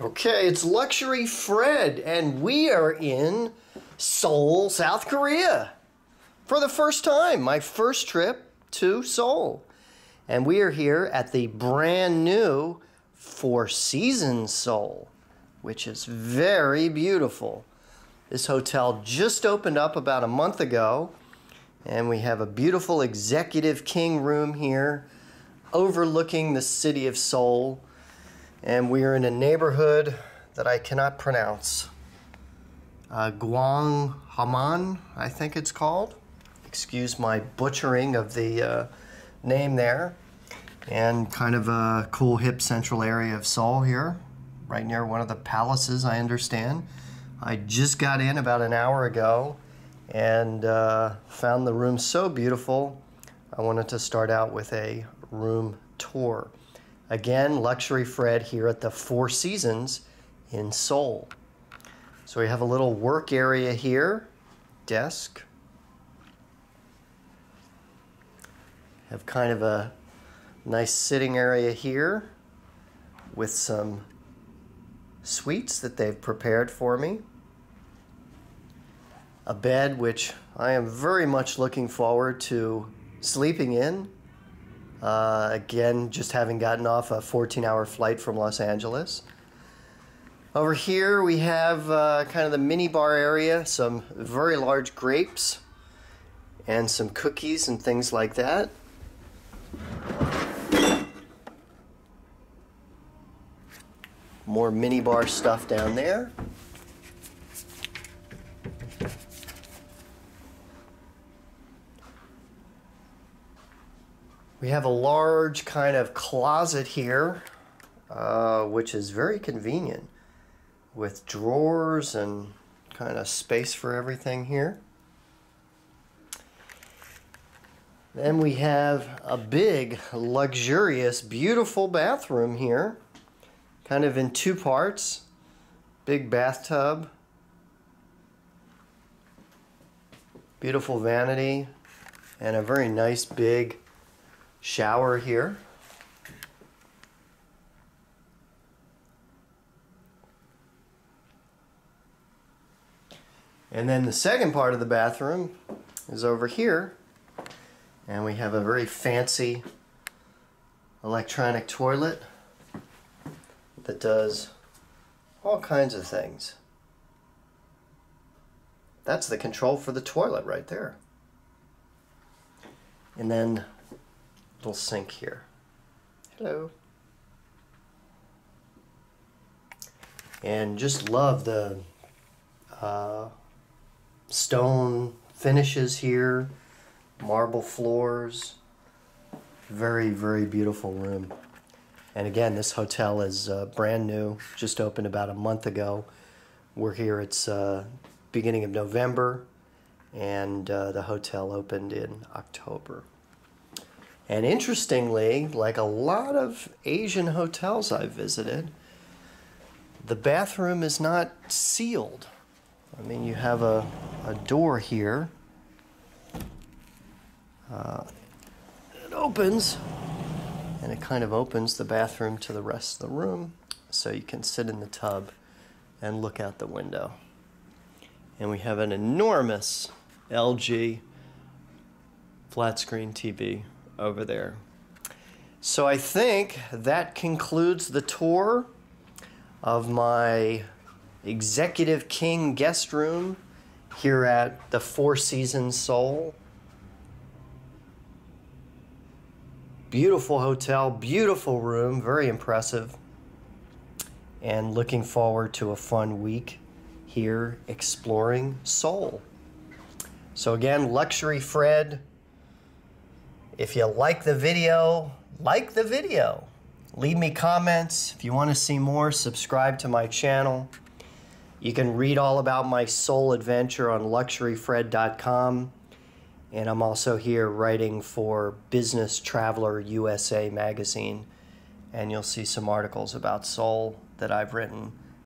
Okay, it's Luxury Fred, and we are in Seoul, South Korea for the first time. My first trip to Seoul. And we are here at the brand new Four Seasons Seoul, which is very beautiful. This hotel just opened up about a month ago, and we have a beautiful executive king room here overlooking the city of Seoul and we are in a neighborhood that I cannot pronounce. Uh, Guang Haman, I think it's called. Excuse my butchering of the uh, name there. And kind of a cool, hip central area of Seoul here, right near one of the palaces, I understand. I just got in about an hour ago and uh, found the room so beautiful. I wanted to start out with a room tour. Again, Luxury Fred here at the Four Seasons in Seoul. So we have a little work area here, desk. Have kind of a nice sitting area here with some sweets that they've prepared for me. A bed which I am very much looking forward to sleeping in uh, again, just having gotten off a 14 hour flight from Los Angeles. Over here we have uh, kind of the mini bar area, some very large grapes, and some cookies and things like that. More mini bar stuff down there. We have a large kind of closet here, uh, which is very convenient with drawers and kind of space for everything here. Then we have a big, luxurious, beautiful bathroom here, kind of in two parts. Big bathtub, beautiful vanity, and a very nice big shower here. And then the second part of the bathroom is over here. And we have a very fancy electronic toilet that does all kinds of things. That's the control for the toilet right there. And then little sink here. Hello. And just love the uh, stone finishes here, marble floors. Very, very beautiful room. And again, this hotel is uh, brand new, just opened about a month ago. We're here, it's uh, beginning of November, and uh, the hotel opened in October. And interestingly, like a lot of Asian hotels I've visited, the bathroom is not sealed. I mean, you have a, a door here. Uh, it opens, and it kind of opens the bathroom to the rest of the room, so you can sit in the tub and look out the window. And we have an enormous LG flat screen TV over there. So I think that concludes the tour of my Executive King guest room here at the Four Seasons Seoul. Beautiful hotel, beautiful room, very impressive. And looking forward to a fun week here exploring Seoul. So again, Luxury Fred if you like the video, like the video. Leave me comments. If you want to see more, subscribe to my channel. You can read all about my Seoul adventure on luxuryfred.com. And I'm also here writing for Business Traveler USA magazine. And you'll see some articles about Seoul that I've written